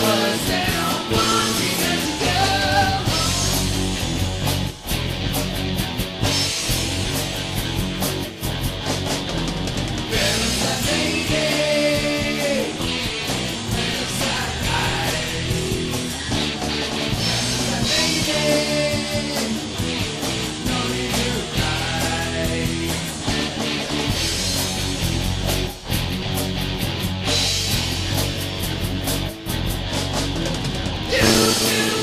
was down. Thank you.